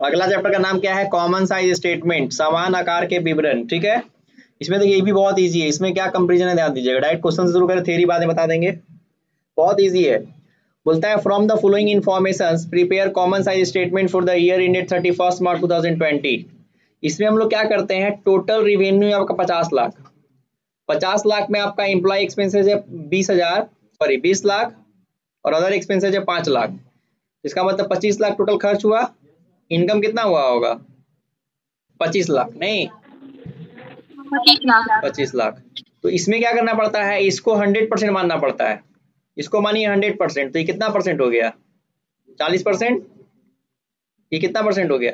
अगला चैप्टर का नाम क्या है? कॉमन साइज़ स्टेटमेंट समान आकार के विवरण, ठीक है? इसमें देखिए ये भी बहुत इजी है। इसमें क्या कंपेरिजन है? ध्यान दीजिएगा। डायरेक्ट क्वेश्चन शुरू करें थेरी बातें बता देंगे। बहुत इजी है। बोलता है from the following information prepare common size statement for the year ended thirty first March two thousand twenty इसमें हम लोग क्या करते हैं? टोटल रिवेन्यू आपका पचास लाख। पचास लाख में आपका एम्प्लॉय एक्सपेंसेज है बीस हज़ार सॉरी बीस लाख और अदर एक्सपेंसेज है पाँच लाख। इसका मतलब पच्चीस लाख टोटल खर्च हुआ। इनकम कितना हुआ होगा? पच्चीस लाख नहीं? पच्चीस लाख। तो इसमें क्या करना पड़ता है? इसको हंड्रेड परसेंट मानना पड़ता है। इसको मानिए हंड्रेड परसेंट तो ये कितना परसेंट हो गया? चालीस परसेंट ये कितना परसेंट हो गया?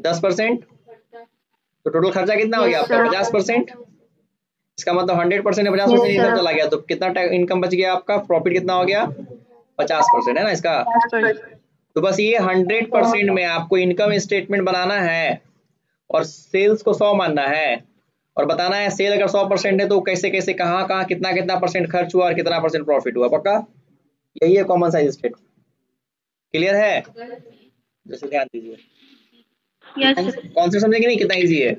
दस परसेंट तो टोटल खर्चा कितना हो गया आपका? पचास परसेंट इसका मतलब हंड्रेड परसेंट पचास परसेंट इनकम चला गया। तो कितना इनकम बच गया आपका? प्रॉफिट कितना हो गया? पचास परसेंट है ना इसका? तो बस ये हंड्रेड परसेंट में आपको इनकम स्टेटमेंट बनाना है और सेल्स को सौ मानना है। और बताना है सेल अगर सौ परसेंट है तो कैसे कैसे कहाँ कहाँ कितना कितना परसेंट खर्च हुआ और कितना परसेंट प्रॉफिट हुआ। पक्का? यही है कॉमन साइज़ स्टेट क्लियर है? जैसे ध्यान दीजिए। कौन से समझेंगे नहीं? कितना इजी है?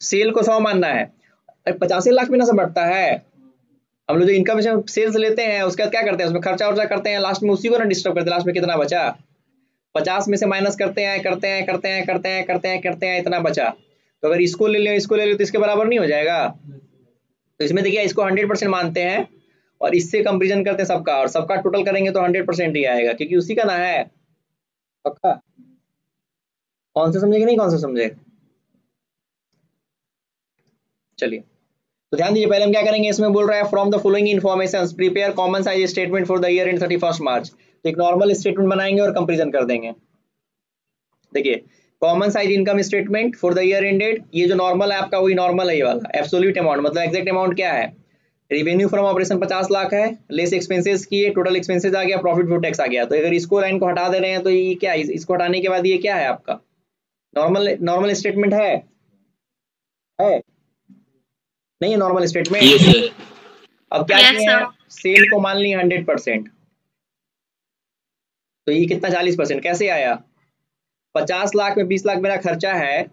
सेल को सौ मानना है। पचासी लाख में ना सब बढ़ता है। हम लोग जो इनकम से सेल्स लेते हैं, उसके बाद क्या करते हैं? उसमें खर्चा वर्चा करते हैं। लास्ट में उसी को ना डिस्टर्ब करते हैं। लास्ट में कितना बचा? पचास में से माइनस करते हैं करते हैं करते हैं करते हैं करते हैं करते हैं, इतना बचा। तो अगर इसको ले लियो, इसको ले लियो तो इसके बराबर नहीं हो जाएगा। तो इसमें देखिए, इसको हंड्रेड परसेंट मानते हैं और इससे कंपेरिजन करते हैं सबका। और सबका टोटल करेंगे तो हंड्रेड परसेंट ही आएगा, क्योंकि उसी का ना है। पक्का? कौन से समझेगा नहीं, कौन से समझे? चलिए। तो ध्यान दीजिए, पहले हम क्या करेंगे? इसमें बोल रहा है from the following information prepare common size statement for the year ended thirty first March तो एक नॉर्मल स्टेटमेंट बनाएँगे और कंपेरिजन कर देंगे। देखिए common size income statement for the year ended ये जो नॉर्मल है आपका, वही नॉर्मल है ये वाला। एब्सोल्यूट अमाउंट मतलब एक्जेक्ट अमाउंट क्या है? रेवेन्यू फ्रॉम ऑपरेशन पचास लाख है लेस एक्सपेंसेस किए टोटल एक्सपेंसेस आ गया प्रॉफिट बिफोर टैक्स आ गया। तो अगर इसको लाइन को हटा दे रहे हैं तो ये क्या है? इसको हटाने के बाद ये क्या है आपका? नॉर्मल नॉर्मल स्टेटमेंट है। है? नहीं है नॉर्मल स्टेटमेंट yes, अब क्या yes, किया सेल को मान ली हंड्रेड परसेंट तो ये कितना चालीस परसेंट कैसे आया? पचास लाख में बीस लाख मेरा खर्चा है।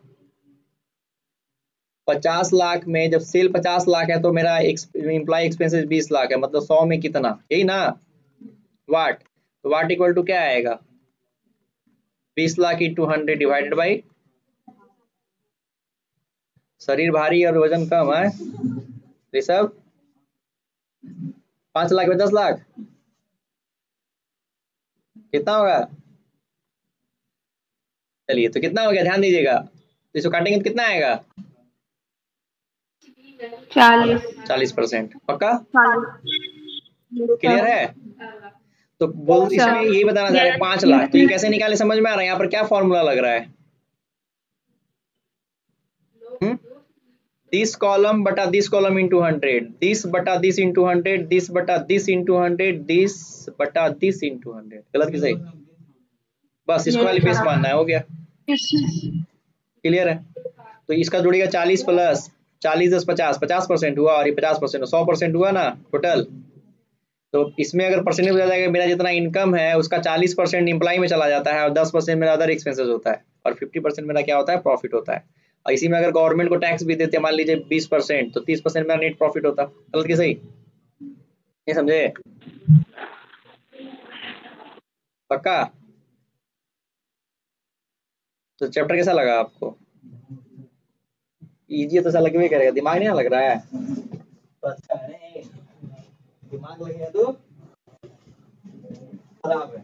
पचास लाख में जब सेल पचास लाख है तो मेरा एम्प्लॉय एक्सपेंसेस बीस लाख है। मतलब सौ में कितना? यही ना? वाट तो वाट इक्वल टू क्या आएगा? बीस lakh into hundred divided by शरीर भारी और वज़न कम है? ऋषभ पाँच लाख में दस लाख? कितना होगा? चलिए तो कितना हो गया? ध्यान दीजिएगा। तो इसको काटेंगे तो कितना आएगा? चालीस। चालीस परसेंट। पक्का? क्लियर है? तो बोल इसमें यही बताना चाह रहे हैं पाँच लाख। तो ये कैसे निकाले? समझ में आ रहा है। यहाँ पर क्या फॉर्मूला लग रहा है? दिस कॉलम बटा this column into hundred this बटा दिस इंटू हंड्रेड दिस बटा दिस इंटू हंड्रेड दिस बटा दिस इंटू हंड्रेड गलत की सही? बस इसको वाली पेस मानना है हो गया। क्लियर है? तो इसका जुड़ेगा चालीस प्लस चालीस दस पचास पचास परसेंट हुआ और ये पचास परसेंट सौ परसेंट हुआ ना टोटल तो इसमें अगर परसेंटेज हो जाएगा मेरा जितना इनकम है उसका चालीस परसेंट इंप्लाई में चला जाता है और दस परसेंट मेरा अदर एक्सपेंसेस होता है। और फिफ्टी परसेंट मेरा क्या होता है? प्रॉफिट होता है। इसी में अगर गवर्नमेंट को टैक्स भी देते, मान लीजिए बीस परसेंट तो तीस परसेंट मेरा नेट प्रॉफिट होता। गलत की सही? ये समझे? पक्का? तो चैप्टर कैसा लगा आपको? इजी तो लग भी करेगा? दिमाग नहीं लग रहा है। अच्छा दिमाग लगेगा तो? खराब है।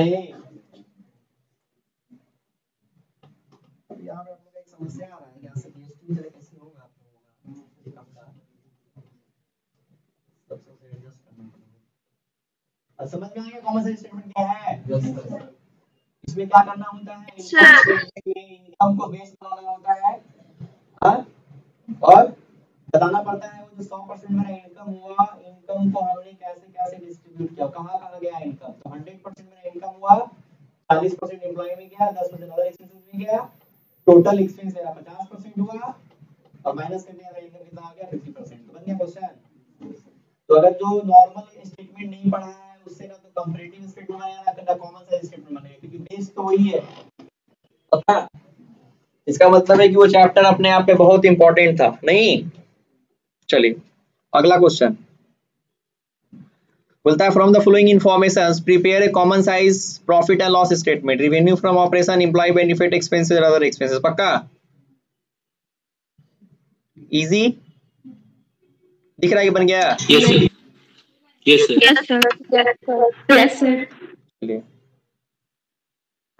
नहीं। समस्या आ रहा है यहाँ से बीएसटी तरह कैसे होगा आप लोगों का सबसे एडजस्ट करना समझ में आ गया कॉमन सेंस स्टेटमेंट क्या है इसमें क्या करना होता है इनकम को बेस बनाना होता है हाँ? और बताना पड़ता है वो जो सौ परसेंट मेरा इनकम हुआ इनकम को हमने कैसे कैसे डिस्ट्रीब्यूट किया कहाँ कहाँ गया इनकम तो हंड्रेड परसेंट मेरा इनकम हुआ चालीस परसेंट एम्प्लॉय में गया दस परसेंट अदर एक्सपेंसेस में गया टोटल एक्सपेंस मेरा पचास परसेंट हुआ और माइनस करने का इनकम कितना आ गया? फिफ्टी परसेंट बन गया क्वेश्चन तो अगर जो नॉर्मल स्टेटमेंट नहीं पढ़ा है, उससे ना तो कंपैरेटिव स्टेटमेंट बनेगा ना कॉमन साइज़ स्टेटमेंट बनेगा क्योंकि बेस तो वही है। पता इसका मतलब है कि वो चैप्टर अपने आप में बहुत इंपॉर्टेंट था। नहीं? चलिए, अगला क्वेश्चन बोलता है from the following information prepare a common size profit and loss statement revenue from operation employee benefit expenses other expenses पक्का? इजी दिख रहा है कि बन गया? Yes sir yes sir yes sir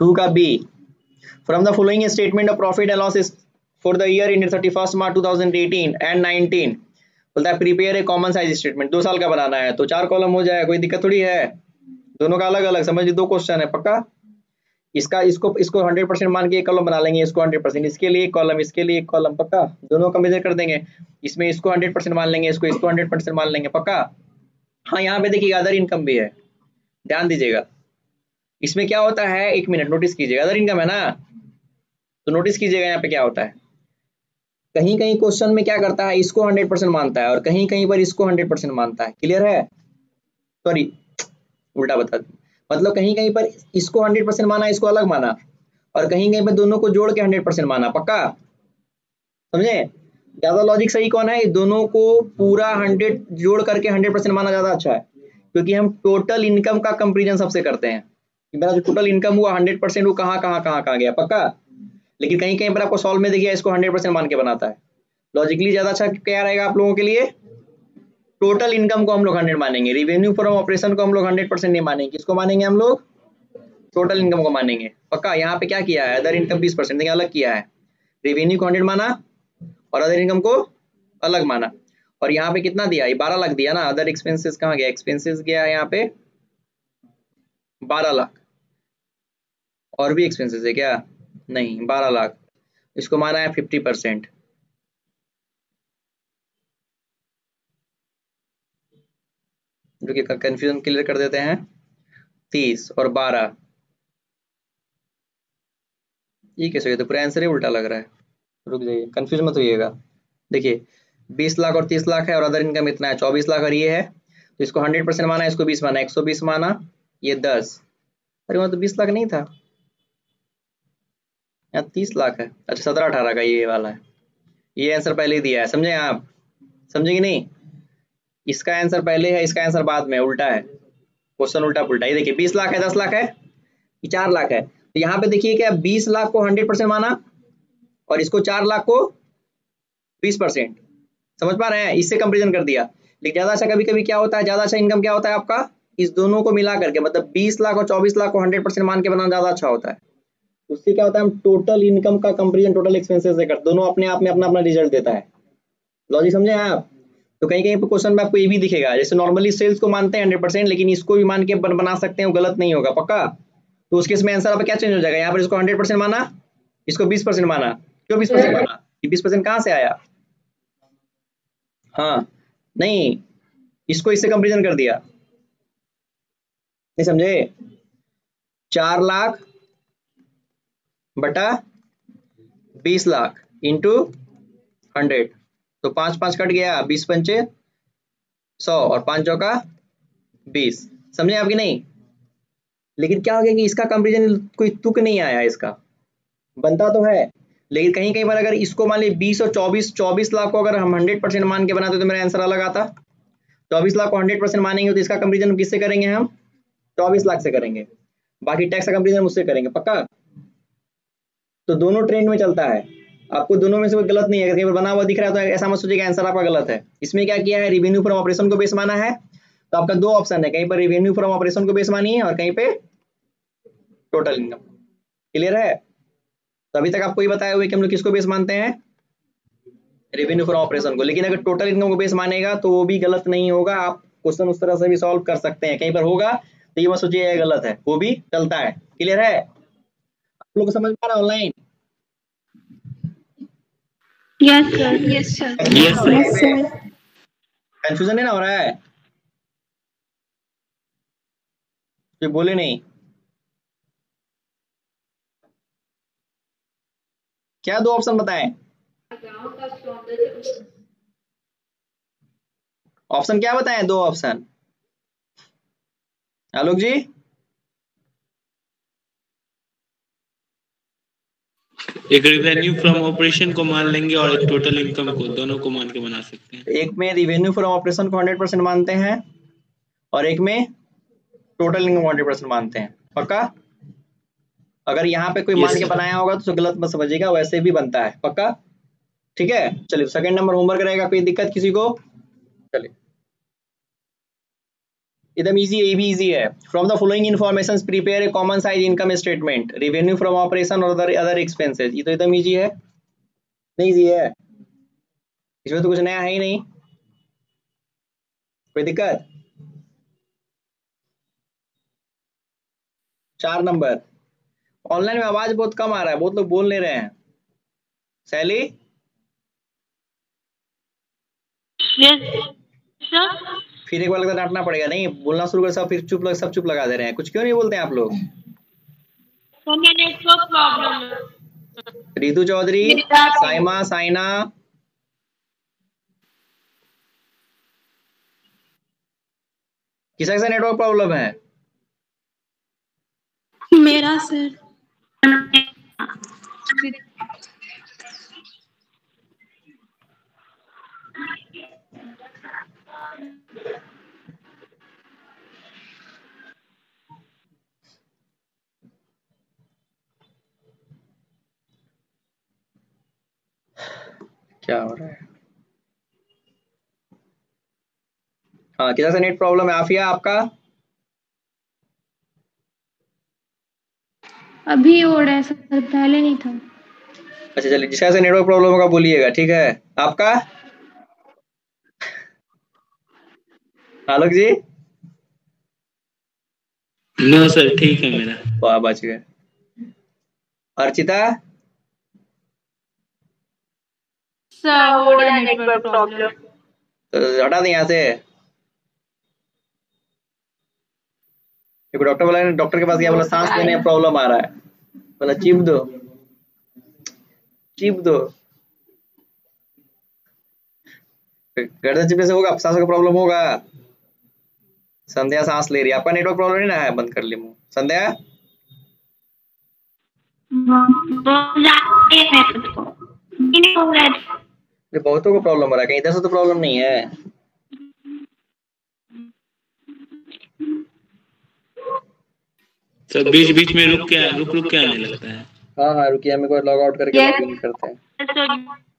two का B from the following statement of profit and loss for the year ended thirty first March two thousand eighteen and nineteen बोलता है prepare a common size statement दो साल का बनाना है तो चार column हो जाए कोई दिक्कत थोड़ी है? दोनों का अलग अलग समझ दो क्वेश्चन है पक्का? इसका, इसको इसको हंड्रेड परसेंट मान के एक कॉलम बना लेंगे, इसको हंड्रेड परसेंट इसके लिए एक कॉलम इसके लिए एक कॉलम पक्का? दोनों का मेजर कर देंगे। इसमें इसको हंड्रेड परसेंट मान लेंगे, इसको इसको हंड्रेड परसेंट मान लेंगे, पक्का? हाँ यहाँ पे देखिए अदर इनकम भी है। ध्यान दीजिएगा। इसमें क्या होता है? एक मिनट नोटिस कीजिएगा। अदर इनकम है ना? तो नोटिस कीजिएगा यहाँ पे क्या होता है। कहीं कहीं क्वेश्चन में क्या करता है? इसको हंड्रेड परसेंट मानता है और कहीं कहीं पर इसको हंड्रेड परसेंट मानता है। क्लियर है? सॉरी उल्टा बता मतलब कहीं कहीं पर इसको हंड्रेड परसेंट माना, इसको अलग माना। और कहीं कहीं पर दोनों को जोड़ के हंड्रेड परसेंट माना, पक्का? समझे? ज़्यादा लॉजिक सही कौन है? दोनों को पूरा हंड्रेड जोड़ करके हंड्रेड परसेंट माना ज़्यादा अच्छा है। क्योंकि हम टोटल इनकम का कंपेरिजन सबसे करते हैं। मेरा जो टोटल इनकम हुआ हंड्रेड परसेंट वो कहाँ कहाँ कहाँ कहाँ गया, पक्का? लेकिन कहीं कहीं पर आपको सॉल्व में देखिए, इसको हंड्रेड परसेंट मान के बनाता है। लॉजिकली ज़्यादा अच्छा क्या रहेगा आप लोगों के लिए? टोटल इनकम को हम लोग हंड्रेड मानेंगे। रिवेन्यू फ्रॉम ऑपरेशन को हम लोग हंड्रेड परसेंट नहीं मानेंगे। किसको मानेंगे हम लोग? टोटल इनकम को मानेंगे। पक्का? यहाँ पे क्या किया है? अदर इनकम बीस परसेंट अलग किया है। रिवेन्यू को हंड्रेड माना और अदर इनकम को अलग माना। और यहाँ पे कितना दिया? ये बारह लाख दिया ना? अदर एक्सपेंसेस कहाँ गया? एक्सपेंसेस गया यहाँ पे बारह लाख। और भी एक्सपेंसेस है क्या? नहीं, बारह लाख। इसको माना है फिफ्टी परसेंट जो कि कंफ्यूजन क्लियर कर देते हैं। तीस और बारह। ये कैसे हो तो पूरा आंसर ही उल्टा लग रहा है। रुक जाइए कंफ्यूज मत होइएगा। देखिए, बीस लाख और तीस लाख है और अदर इनकम इतना है। चौबीस लाख और ये है तो इसको हंड्रेड परसेंट माना, इसको बीस माना, एक सौ बीस माना, ये दस। अरे वहाँ तो बीस लाख नहीं था। यहाँ तीस लाख है। अच्छा सत्रह अठारह का ये वाला है। ये आंसर पहले ही दिया है। समझे आप? समझेंगे नहीं? इसका आंसर पहले है, इसका आंसर बाद में, उल्टा है। क्वेश्चन उल्टा पुलटा। ये देखिए, बीस लाख है, दस लाख है चार लाख है। तो यहाँ पे देखिए क्या, बीस लाख को हंड्रेड परसेंट माना और इसको चार लाख को बीस परसेंट समझ पा रहे हैं? इससे कंपेरिजन कर दिया। लेकिन ज़्यादा अच्छा कभी कभी क्या होता है, ज़्यादा अच्छा इनकम क्या होता है आपका? इस दोनों को मिला करके मतलब बीस लाख और चौबीस लाख को हंड्रेड परसेंट मान के बनाना ज़्यादा अच्छा होता है। उससे क्या होता है, हम टोटल इनकम का कंपेरिजन टोटल एक्सपेंसेस दोनों अपने आप में अपना अपना रिज़ल्ट देता है। लॉजिक समझे आप? तो कहीं कहीं पर क्वेश्चन में आपको ये भी दिखेगा। जैसे नॉर्मली सेल्स को मानते हैं हंड्रेड परसेंट लेकिन इसको भी मान के बना सकते हैं, वो गलत नहीं होगा, पक्का? तो उसके इसमें आंसर आपका क्या चेंज हो जाएगा? यहाँ पर इसको हंड्रेड परसेंट माना, इसको बीस परसेंट माना। क्यों बीस परसेंट माना? बीस परसेंट कहाँ से आया? हाँ नहीं, इसको इससे कंपेरिजन कर दिया। नहीं समझे? चार लाख बटा बीस लाख इंटू हंड्रेड तो पाँच पाँच कट गया, बीस पंचे, सौ, और पाँच चौका, बीस। समझे आपकी नहीं? लेकिन क्या हो गया कि इसका कंपेरिजन कोई तुक नहीं आया इसका? बनता तो है, लेकिन कहीं कहीं पर अगर इसको मान लीजिए बीस और चौबीस चौबीस लाख को अगर हम हंड्रेड परसेंट मान के बनाते तो मेरा आंसर अलग आता। चौबीस लाख को हंड्रेड परसेंट मानेंगे तो इसका कंपेरिजन किससे करेंगे हम? चौबीस लाख से करेंगे। बाकी टैक्स का कंपेरिजन उससे करेंगे, पक्का? तो दोनों ट्रेंड में चलता है। आपको दोनों में से कोई गलत नहीं है। कहीं पर बना हुआ दिख रहा है तो ऐसा मत सोचिए आंसर आपका गलत है। इसमें क्या किया है? रिवेन्यू फ्रॉम ऑपरेशन को बेस माना है। तो आपका दो ऑप्शन है। कहीं पर रिवेन्यू फ्रॉम ऑपरेशन को बेस मानी है और कहीं पे टोटल इनकम क्लियर है? तो अभी तक आपको ये बताया हुआ कि हम लोग किसको बेस मानते हैं? रेवेन्यू फ्रॉम ऑपरेशन को। लेकिन अगर टोटल इनकम को बेस मानेगा तो वो भी गलत नहीं होगा। आप क्वेश्चन उस तरह से भी सॉल्व कर सकते हैं। कहीं पर होगा तो ये मत सोचिए गलत है। वो भी चलता है। क्लियर है? आप लोग समझ पा रहे online yes sir yes sir yes sir confusion नहीं ना हो रहा है? ये बोले नहीं। क्या दो ऑप्शन बताएँ? ऑप्शन क्या बताएँ? दो ऑप्शन आलोक जी? एक रिवेन्यू फ्रॉम ऑपरेशन को मान लेंगे और एक टोटल इनकम को दोनों को मान के बना सकते हैं। एक में रिवेन्यू फ्रॉम ऑपरेशन को हंड्रेड परसेंट मानते हैं और एक में टोटल इनकम हंड्रेड परसेंट मानते हैं। पक्का? अगर यहाँ पे कोई मान के बनाया होगा तो गलत मत समझिएगा वैसे भी बनता है। पक्का? ठीक है? चलिए सेकंड नंबर होमवर्क रहेगा कोई दिक्कत किसी को? चलिए। एकदम इजी ये भी इजी है। From the following information prepare a common size income statement revenue from operation और अदर अदर एक्सपेंसेस ये तो एकदम इजी है। नहीं इजी है। इसमें तो कुछ नया है ही नहीं। कोई दिक्कत? चार नंबर। ऑनलाइन में आवाज़ बहुत कम आ रहा है। बहुत लोग बोल नहीं रहे हैं। सैली? Yes. फिर एक बार लगता डांटना पड़ेगा नहीं बोलना शुरू कर सब फिर चुप लग सब चुप लगा दे रहे हैं। कुछ क्यों नहीं बोलते हैं आप लोग? problem. रितु चौधरी साइमा साइना। किसा किसा नेटवर्क प्रॉब्लम है? मेरा सर क्या हो रहा है? हाँ किसा सा नेट प्रॉब्लम है? आफिया आपका? अभी हो रहा है सर पहले नहीं था। अच्छा चलिए जिसका से नेटवर्क प्रॉब्लम होगा बोलिएगा ठीक है? आपका? आलोक जी? नो सर ठीक है मेरा। वाह बच गए। अर्चिता? Problem? तो हटा दें यहाँ से। देखो डॉक्टर बोला डॉक्टर के पास गया बोला सांस लेने में प्रॉब्लम आ रहा है। बोला चिप दो। चिप दो। गर्दन चिपने से होगा सांस का प्रॉब्लम होगा। संध्या सांस ले रही है। आपका नेटवर्क प्रॉब्लम नहीं ना है? बंद कर ली मुँह। संध्या? बहुतों को प्रॉब्लम हो रहा है। कहीं इधर से तो प्रॉब्लम नहीं है। सर बीच बीच में रुक के रुक रुक के आने लगता है। हाँ हाँ रुकिए। हम एक लॉग आउट करके. लॉग इन करते हैं।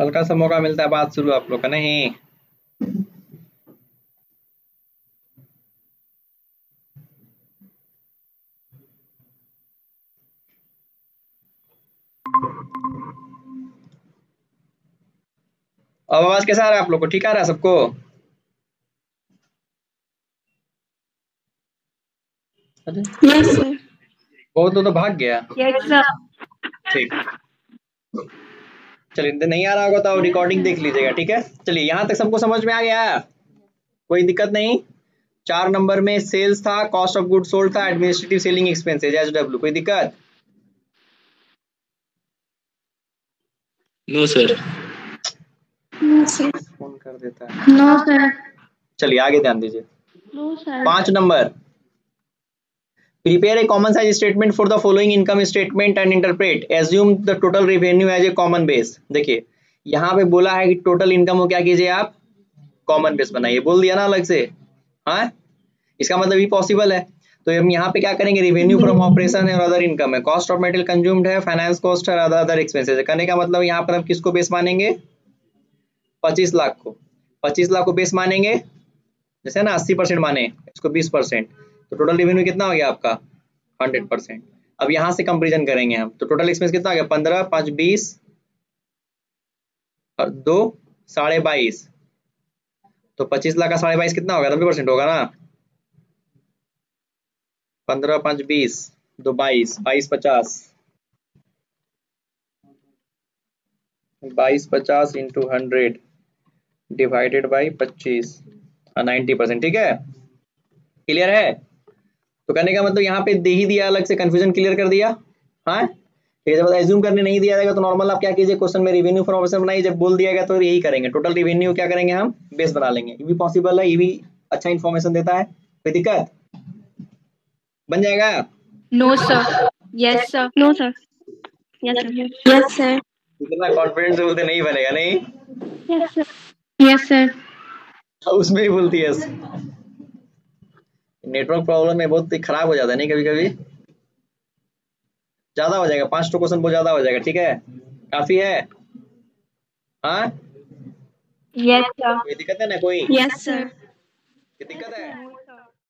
हल्का सा मौका मिलता है बात शुरू आप लोग का नहीं? अब आवाज़ कैसा आ रहा है आप लोग को? ठीक आ रहा है सबको? यस बहुत लोग तो भाग गया। Yes, ठीक। चलिए नहीं आ रहा होगा तो रिकॉर्डिंग देख लीजिएगा ठीक है? चलिए यहाँ तक सबको समझ में आ गया। कोई दिक्कत नहीं। चार नंबर में सेल्स था कॉस्ट ऑफ़ गुड सोल्ड था administrative selling expenses H W कोई दिक्कत? No sir no sir phone कर देता है नो सर चलिए आगे ध्यान दीजिए नो सर पाँच नंबर prepare a common size statement for the following income statement and interpret assume the total revenue as a common base देखिए यहाँ पे बोला है कि टोटल इनकम को क्या कीजिए आप कॉमन बेस बनाइए बोल दिया ना अलग से हाँ इसका मतलब ये पॉसिबल है तो हम यहाँ पे क्या करेंगे? रेवेन्यू फ्रॉम ऑपरेशन और अदर इनकम है। कॉस्ट ऑफ़ मेटेरियल कंज्यूम्ड है फाइनेंस कॉस्ट है अदर अदर एक्सपेंसेस है। करने का मतलब यहाँ पर हम किसको बेस मानेंगे? पच्चीस लाख को। पच्चीस लाख को बेस मानेंगे? जैसे ना, अस्सी परसेंट माने। इसको बीस परसेंट। तो टोटल रेवेन्यू कितना हो गया आपका? हंड्रेड परसेंट अब यहाँ से कंपेरिजन करेंगे हम। तो टोटल एक्सपेंस कितना हो गया? पंद्रह, पाँच, बीस और दो, साढ़े बाईस। तो पच्चीस लाख का साढ़े बाईस कितना होगा? नब्बे परसेंट होगा ना। पंद्रह पाँच बीस, दो बाईस बाईस पचास। बाईस पचास इंटू हंड्रेड डिवाइडेड बाई पच्चीस नाइन्टी परसेंट ठीक है? क्लियर है? तो कहने का मतलब यहाँ पे दे ही दिया, अलग से कंफ्यूजन क्लियर कर दिया। हाँ? ठीक है, जब एज्यूम करने नहीं दिया जाएगा तो नॉर्मल आप क्या कीजिए क्वेश्चन में रिवेन्यू फॉर्मेशन बनाइए, जब बोल दिया गया तो यही करेंगे। टोटल रिवेन्यू क्या करेंगे हम? बेस बना लेंगे। ये भी पॉसिबल है, ये भी अच्छा इन्फॉर्मेशन देता है। कोई दिक्कत? बन जाएगा? No, sir. Yes, sir. No sir yes sir yes sir इतना कॉन्फिडेंस से बोलते नहीं बनेगा नहीं? यस सर यस सर उसमें भी बोलती है। नेटवर्क प्रॉब्लम में बहुत खराब हो जाता है नहीं कभी कभी ज़्यादा हो जाएगा पाँच टू क्वेश्चन बहुत ज़्यादा हो जाएगा ठीक है? काफ़ी है? हाँ? Yes, sir. कोई दिक्कत है ना कोई? यस सर कोई दिक्कत है?